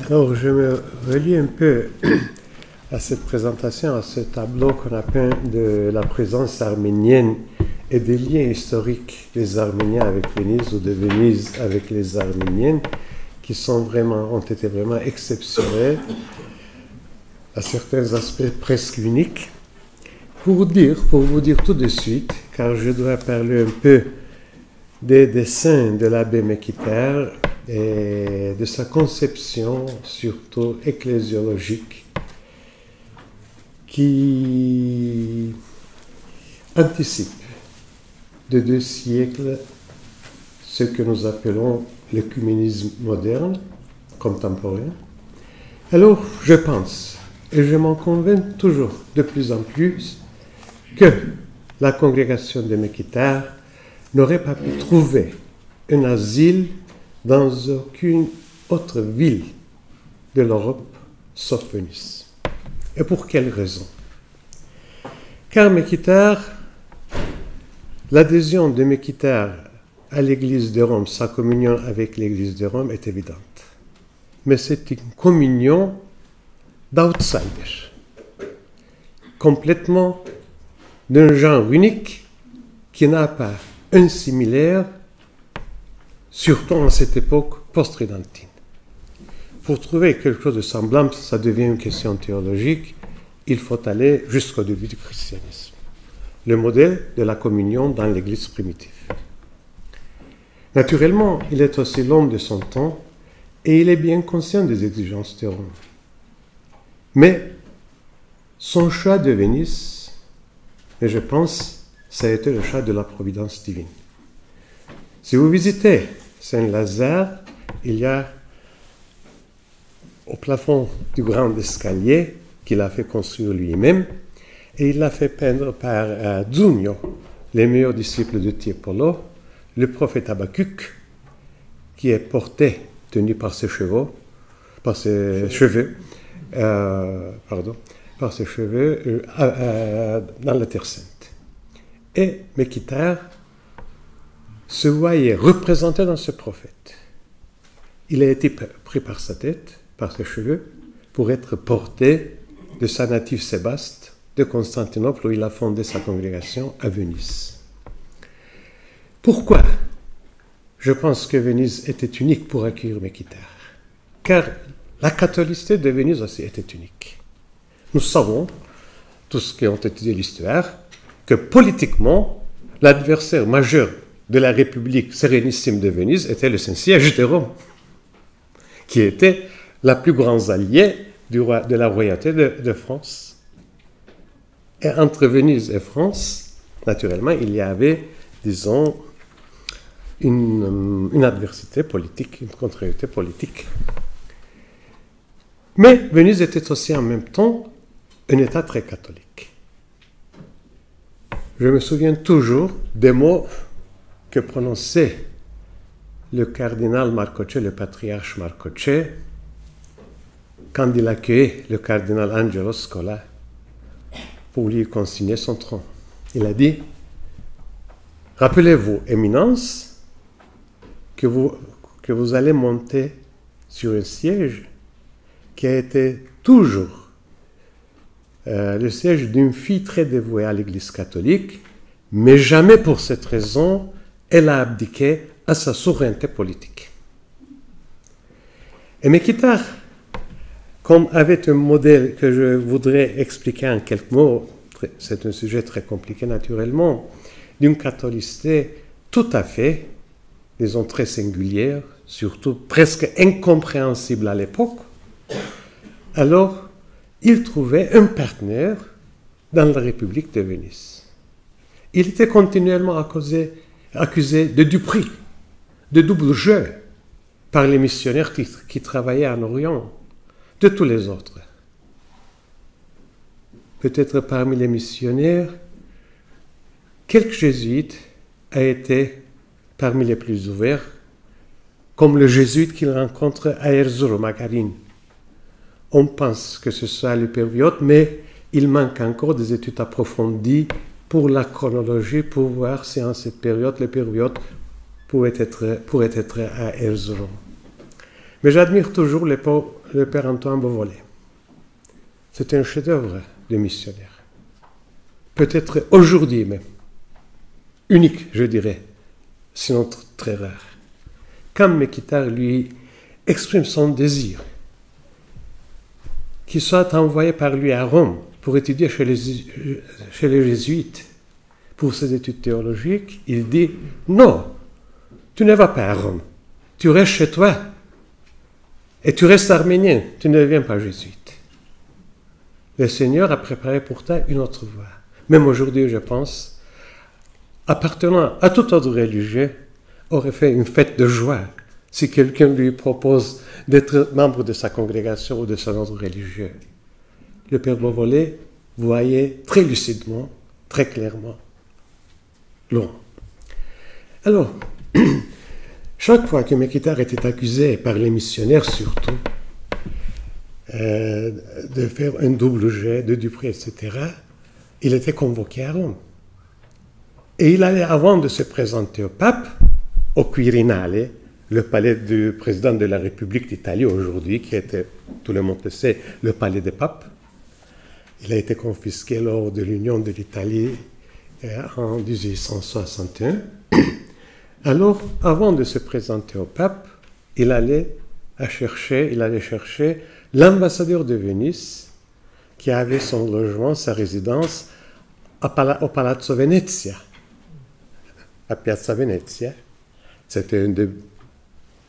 Alors, je me relie un peu à cette présentation, à ce tableau qu'on a peint de la présence arménienne et des liens historiques des Arméniens avec Venise ou de Venise avec les Arméniennes qui sont vraiment, ont été vraiment exceptionnels à certains aspects presque uniques. Pour dire, pour vous dire tout de suite, car je dois parler un peu des dessins de l'abbé Mekiter et de sa conception, surtout ecclésiologique, qui anticipe de deux siècles ce que nous appelons l'écuménisme moderne, contemporain. Alors, je pense, et je m'en convainc toujours de plus en plus, que la congrégation de Mekhitar n'aurait pas pu trouver un asile dans aucune autre ville de l'Europe sauf Venise. Et pour quelle raison? Car Mekhitar, l'adhésion de Mekhitar à l'Église de Rome, sa communion avec l'Église de Rome est évidente. Mais c'est une communion d'outsiders, complètement d'un genre unique qui n'a pas un similaire, surtout en cette époque post-tridentine. Pour trouver quelque chose de semblable, ça devient une question théologique, il faut aller jusqu'au début du christianisme. Le modèle de la communion dans l'Église primitive. Naturellement, il est aussi l'homme de son temps et il est bien conscient des exigences de Rome. Mais son choix de Venise, et je pense, ça a été le choix de la providence divine. Si vous visitez Saint-Lazare, il y a au plafond du grand escalier qu'il a fait construire lui-même, et il l'a fait peindre par euh, Zunio, les meilleurs disciples de Tiepolo, le prophète Habakkuk, qui est porté, tenu par ses chevaux, par ses cheveux, euh, pardon, par ses cheveux euh, euh, dans la Terre Sainte. Et Mekitar se voyait représenté dans ce prophète. Il a été pris par sa tête, par ses cheveux, pour être porté de sa native Sébaste de Constantinople où il a fondé sa congrégation à Venise. Pourquoi je pense que Venise était unique pour accueillir Mekitar Car la catholicité de Venise aussi était unique. Nous savons, tous qui ont étudié l'histoire, que politiquement, l'adversaire majeur de la République sérénissime de Venise était le Saint-Siège de Rome, qui était la plus grande alliée de la royauté de, France. Et entre Venise et France, naturellement, il y avait, disons, une, une, adversité politique, une contrariété politique. Mais Venise était aussi en même temps un État très catholique. Je me souviens toujours des mots que prononçait le cardinal Marcoce, le patriarche Marcoce, quand il accueillait le cardinal Angelo Scola pour lui consigner son trône. Il a dit Rappelez-vous, Éminence, que vous, que vous allez monter sur un siège qui a été toujours euh, le siège d'une fille très dévouée à l'Église catholique, mais jamais pour cette raison elle a abdiqué à sa souveraineté politique. Et Mekitar, comme avait un modèle que je voudrais expliquer en quelques mots, c'est un sujet très compliqué naturellement, d'une catholicité tout à fait disons, très singulière, surtout presque incompréhensible à l'époque, alors il trouvait un partenaire dans la République de Venise. Il était continuellement accusé, accusé de duperie, de double jeu par les missionnaires qui, travaillaient en Orient, de tous les autres. Peut-être parmi les missionnaires, quelques jésuites a été parmi les plus ouverts, comme le jésuite qu'il rencontre à Erzuro, Magarine. On pense que ce soit le périote, mais il manque encore des études approfondies pour la chronologie, pour voir si en cette période le périote pourrait être, pourrait être à Erzuro. Mais j'admire toujours le père Antoine Beauvolet. C'est un chef-d'œuvre de missionnaire. Peut-être aujourd'hui même. Unique, je dirais, sinon très rare. Quand Mekitar lui exprime son désir qu'il soit envoyé par lui à Rome pour étudier chez les, chez les jésuites pour ses études théologiques, il dit Non, tu ne vas pas à Rome, tu restes chez toi et tu restes arménien, tu ne deviens pas jésuite. Le Seigneur a préparé pour toi une autre voie. Même aujourd'hui, je pense, appartenant à tout autre religieux, aurait fait une fête de joie si quelqu'un lui propose d'être membre de sa congrégation ou de son ordre religieux. Le Père Beauvolet voyait très lucidement, très clairement, loin. Alors, chaque fois que Mekhitar était accusé par les missionnaires surtout euh, de faire un double jet de Dupré, etc., il était convoqué à Rome. Et il allait, avant de se présenter au pape, au Quirinale, le palais du président de la République d'Italie aujourd'hui, qui était, tout le monde le sait, le palais des papes. Il a été confisqué lors de l'union de l'Italie euh, en 1861. Alors, avant de se présenter au pape, il allait chercher, il allait chercher l'ambassadeur de Venise, qui avait son logement, sa résidence au Palazzo Venezia, à Piazza Venezia. C'était un des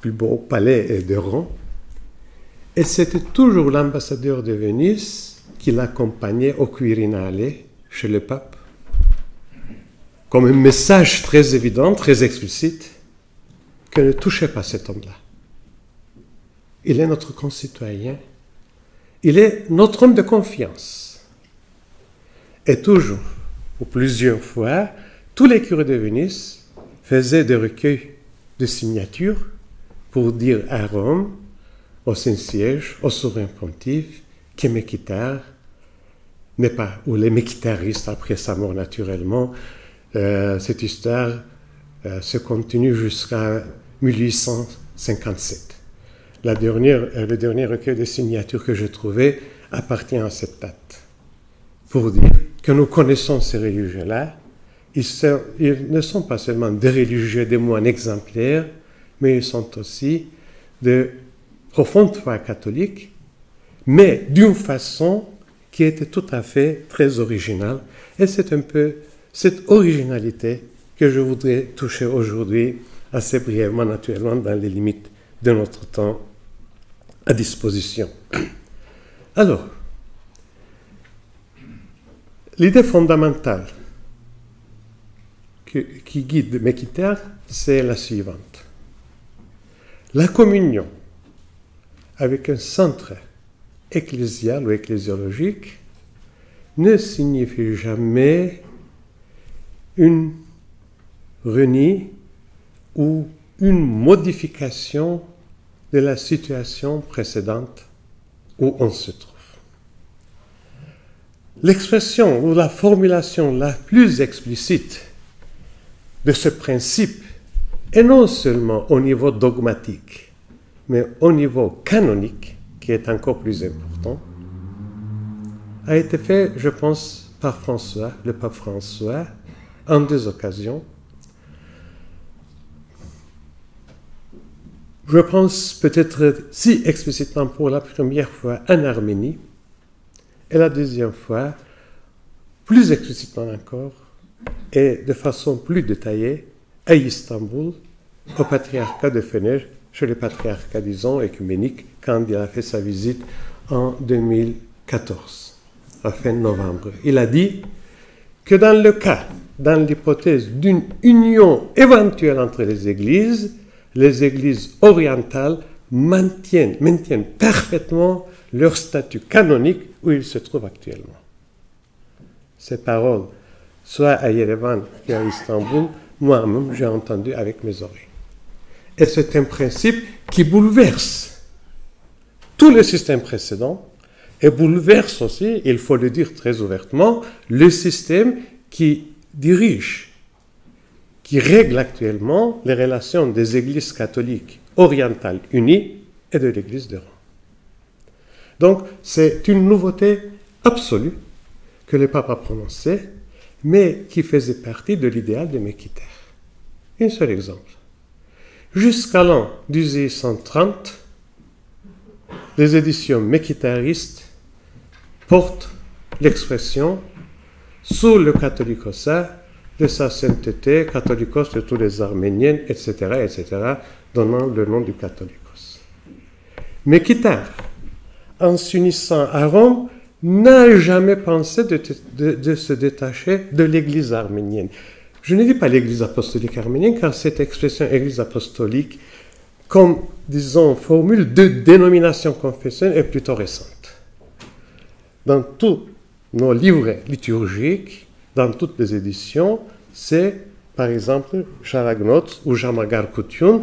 plus beaux palais de Rome. Et c'était toujours l'ambassadeur de Venise qui l'accompagnait au Quirinale chez le pape comme un message très évident, très explicite, que ne touchez pas cet homme-là. Il est notre concitoyen. Il est notre homme de confiance. Et toujours, ou plusieurs fois, tous les curés de Venise faisaient des recueils de signatures pour dire à Rome, au Saint-Siège, au souverain pontife, Mekitar n'est pas, ou les Mekitaristes, après sa mort naturellement, euh, cette histoire euh, se continue jusqu'à 1857. La dernière, euh, le dernier recueil de signatures que j'ai trouvé appartient à cette date. Pour dire que nous connaissons ces religieux-là, ils, ils, ne sont pas seulement des religieux, des moines exemplaires, mais ils sont aussi de profonde foi catholique, mais d'une façon qui était tout à fait très originale. Et c'est un peu cette originalité que je voudrais toucher aujourd'hui assez brièvement, naturellement, dans les limites de notre temps à disposition. Alors, l'idée fondamentale qui guide Mekiter, c'est la suivante. La communion avec un centre ecclésial ou ecclésiologique ne signifie jamais une renie ou une modification de la situation précédente où on se trouve. L'expression ou la formulation la plus explicite de ce principe est non seulement au niveau dogmatique, mais au niveau canonique, qui est encore plus important, a été fait, je pense, par François, le pape François, en deux occasions. Je pense peut-être si explicitement pour la première fois en Arménie et la deuxième fois plus explicitement encore et de façon plus détaillée à Istanbul, au patriarcat de Fenech, chez le patriarcat, disons, écuménique, quand il a fait sa visite en 2014, à fin novembre. Il a dit que dans le cas dans l'hypothèse d'une union éventuelle entre les églises, les églises orientales maintiennent, parfaitement leur statut canonique où ils se trouvent actuellement. Ces paroles, soit à Yerevan qu'à Istanbul, moi-même j'ai entendu avec mes oreilles. Et c'est un principe qui bouleverse tout le système précédent et bouleverse aussi, il faut le dire très ouvertement, le système qui dirige, qui règle actuellement les relations des églises catholiques orientales unies et de l'Église de Rome. Donc, c'est une nouveauté absolue que le pape a prononcée, mais qui faisait partie de l'idéal de Mekiter. Un seul exemple. Jusqu'à l'an 1830, les éditions méquitaristes portent l'expression sous le catholicosat de sa sainteté, catholicos de tous les Arméniens, etc., etc., donnant le nom du catholicos. Mais en s'unissant à Rome, n'a jamais pensé de, se détacher de l'Église arménienne. Je ne dis pas l'Église apostolique arménienne, car cette expression Église apostolique, comme, disons, formule de dénomination confessionnelle, est plutôt récente. Dans tous nos livres liturgiques, dans toutes les éditions, c'est, par exemple, Charagnot ou Jamagar Kutyun,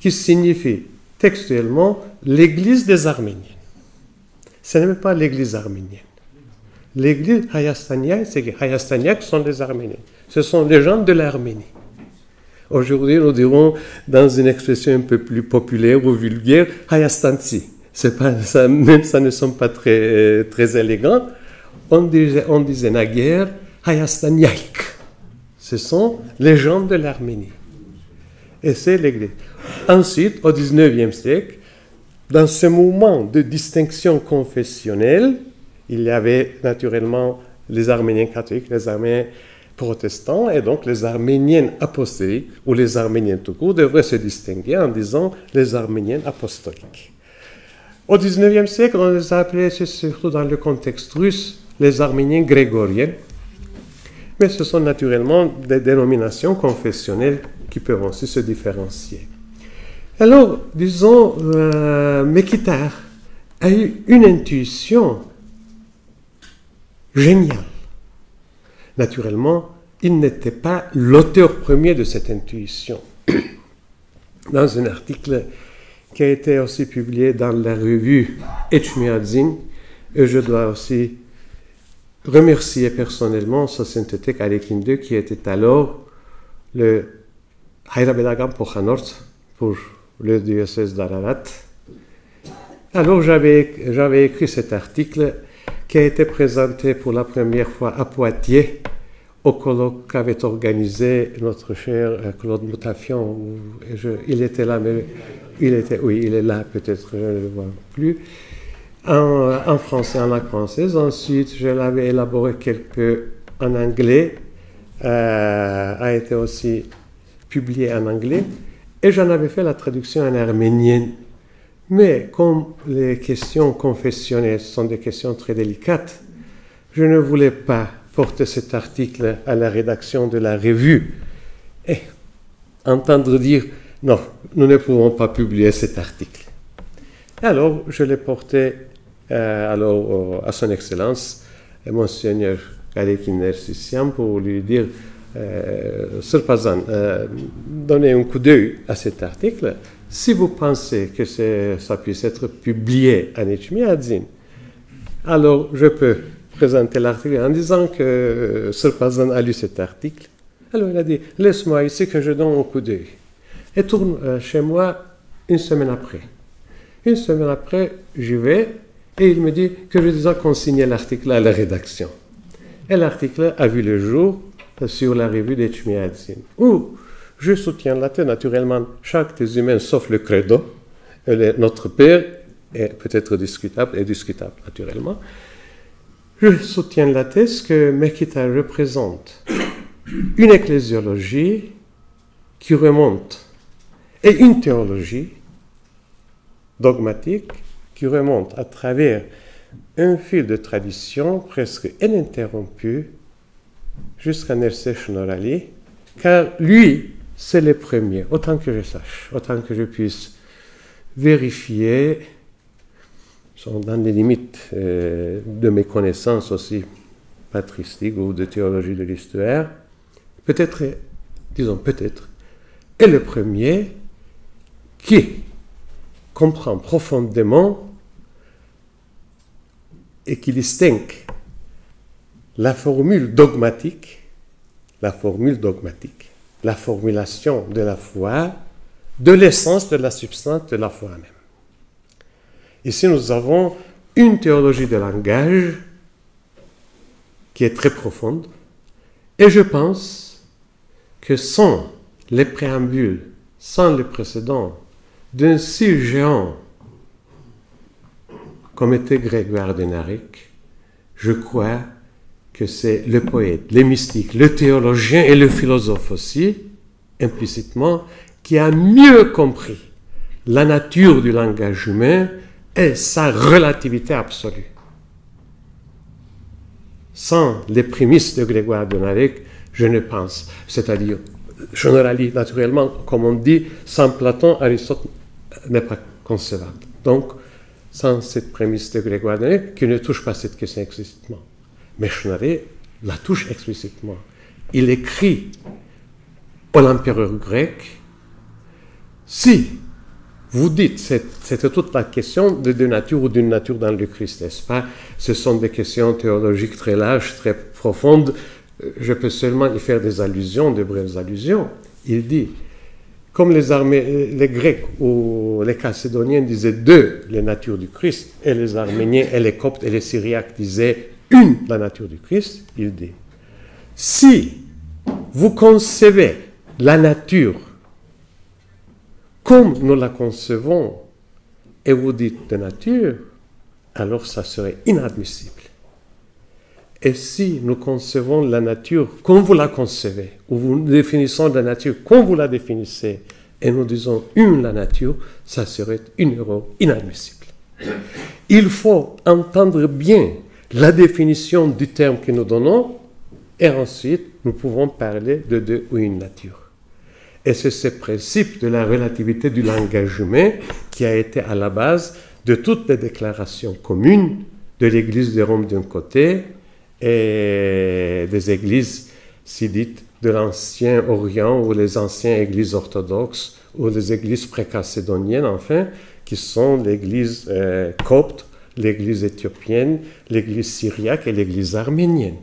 qui signifie textuellement l'église des Arméniens. Ce n'est même pas l'église arménienne. L'église Hayastania, c'est Hayastaniak sont les Arméniens. Ce sont les gens de l'Arménie. Aujourd'hui, nous dirons, dans une expression un peu plus populaire ou vulgaire, Hayastansi. C'est pas ça, même ça ne sont pas très, très élégants. On disait, on disait naguère Hayastaniaik. Ce sont les gens de l'Arménie. Et c'est l'Église. Ensuite, au XIXe siècle, dans ce mouvement de distinction confessionnelle, il y avait naturellement les Arméniens catholiques, les Arméniens protestants, et donc les Arméniens apostoliques, ou les Arméniens tout court, devraient se distinguer en disant les Arméniens apostoliques. Au XIXe siècle, on les a appelés, surtout dans le contexte russe, les Arméniens grégoriens, mais ce sont naturellement des dénominations confessionnelles qui peuvent aussi se différencier. Alors, disons, euh, a eu une intuition géniale. Naturellement, il n'était pas l'auteur premier de cette intuition. Dans un article qui a été aussi publié dans la revue Echmiadzin, et je dois aussi remercier personnellement sa sainteté Alekin qui était alors le Hayrabedagam Pochanort pour le diocèse d'Ararat. Alors j'avais écrit cet article qui a été présenté pour la première fois à Poitiers au colloque qu'avait organisé notre cher euh, Claude Moutafion. il était là, mais il était, oui, il est là, peut-être, je ne le vois plus. En, en français, en langue française. Ensuite, je l'avais élaboré quelque en anglais, euh, a été aussi publié en anglais et j'en avais fait la traduction en arménienne. Mais comme les questions confessionnelles sont des questions très délicates, je ne voulais pas porter cet article à la rédaction de la revue et entendre dire non, nous ne pouvons pas publier cet article. Alors, je l'ai porté euh, alors, à son Excellence, Monseigneur Kalekin Sissiam, pour lui dire euh, Sirpazan, euh, donnez un coup d'œil à cet article. Si vous pensez que ça puisse être publié en Echmiadzin, alors je peux présenter l'article en disant que Sirpazan a lu cet article. Alors il a dit Laisse-moi ici que je donne un coup d'œil. Et tourne euh, chez moi une semaine après. Une semaine après, j'y vais et il me dit que je dois consigner l'article à la rédaction. Et l'article a vu le jour sur la revue des où je soutiens la thèse, naturellement, chaque des humain sauf le credo, notre Père est peut-être discutable, et discutable naturellement. Je soutiens la thèse que Mekita représente. Une ecclésiologie qui remonte et une théologie dogmatique qui remonte à travers un fil de tradition presque ininterrompu jusqu'à Nerse Norali, car lui, c'est le premier, autant que je sache, autant que je puisse vérifier, dans les limites euh, de mes connaissances aussi patristiques ou de théologie de l'histoire, peut-être, disons peut-être, est le premier qui comprend profondément et qui distingue la formule dogmatique, la formule dogmatique, la formulation de la foi, de l'essence de la substance de la foi même. Ici, nous avons une théologie de langage qui est très profonde, et je pense que sans les préambules, sans les précédents d'un si géant comme était Grégoire de Naric, je crois que c'est le poète, le mystique, le théologien et le philosophe aussi, implicitement, qui a mieux compris la nature du langage humain et sa relativité absolue. Sans les prémices de Grégoire de Naric, je ne pense, c'est-à-dire, généralise naturellement, comme on dit, sans Platon, Aristote n'est pas concevable. Donc, sans cette prémisse de Grégoire de Naric, qui ne touche pas cette question explicitement. Mais Schnaré la touche explicitement. Il écrit à l'empereur grec, si vous dites, c'était toute la question de deux natures ou d'une nature dans le Christ, n'est-ce pas? Ce sont des questions théologiques très larges, très profondes. Je peux seulement y faire des allusions, de brèves allusions. Il dit, comme les, armées, les Grecs ou les Macédoniens disaient deux, les natures du Christ, et les Arméniens et les Coptes et les Syriaques disaient une, la nature du Christ, il dit, si vous concevez la nature comme nous la concevons et vous dites de nature, alors ça serait inadmissible. Et si nous concevons la nature comme vous la concevez, ou nous définissons la nature comme vous la définissez, et nous disons une la nature, ça serait une erreur inadmissible. Il faut entendre bien la définition du terme que nous donnons, et ensuite nous pouvons parler de deux ou une nature. Et c'est ce principe de la relativité du langage humain qui a été à la base de toutes les déclarations communes de l'Église de Rome d'un côté et des églises si dites de l'Ancien Orient ou les anciennes églises orthodoxes ou les églises précacédoniennes enfin, qui sont l'église euh, copte, l'église éthiopienne, l'église syriaque et l'église arménienne.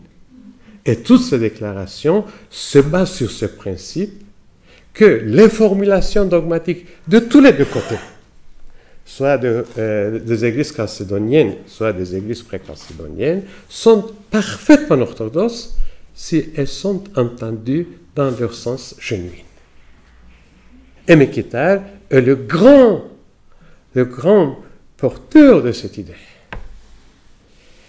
Et toutes ces déclarations se basent sur ce principe que les formulations dogmatiques de tous les deux côtés, soit euh, des églises calcédoniennes, soit des églises précalcédoniennes, sont parfaitement orthodoxes si elles sont entendues dans leur sens genuin. Et Mekitar est le grand, le grand porteur de cette idée.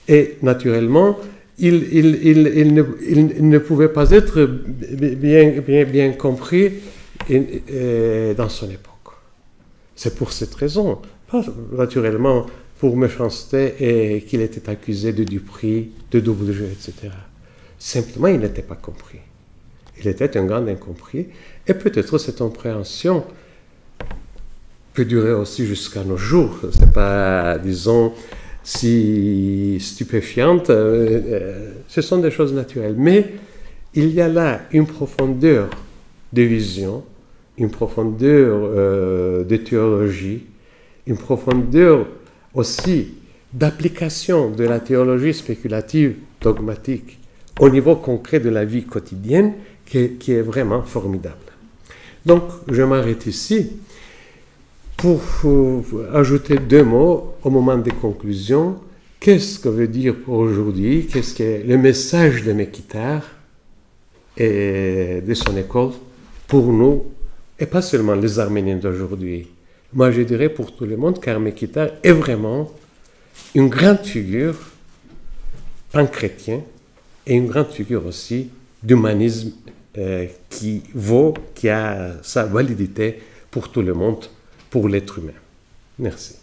Et naturellement, il, ne, pouvait pas être bien, bien, bien compris dans son époque. C'est pour cette raison, pas naturellement pour méchanceté et qu'il était accusé de duperie, de double jeu, etc. Simplement, il n'était pas compris. Il était un grand incompris, et peut-être cette compréhension peut durer aussi jusqu'à nos jours. C'est pas, disons, si stupéfiante. Euh, euh, ce sont des choses naturelles. Mais il y a là une profondeur de vision, une profondeur euh, de théologie, une profondeur aussi d'application de la théologie spéculative dogmatique au niveau concret de la vie quotidienne qui qui est vraiment formidable. Donc, je m'arrête ici pour ajouter deux mots au moment des conclusions, qu'est-ce que veut dire pour aujourd'hui, qu'est-ce que le message de Mekitar et de son école pour nous, et pas seulement les Arméniens d'aujourd'hui. Moi, je dirais pour tout le monde, car Mekitar est vraiment une grande figure pan-chrétien et une grande figure aussi d'humanisme euh, qui vaut, qui a sa validité pour tout le monde pour l'être humain. Merci.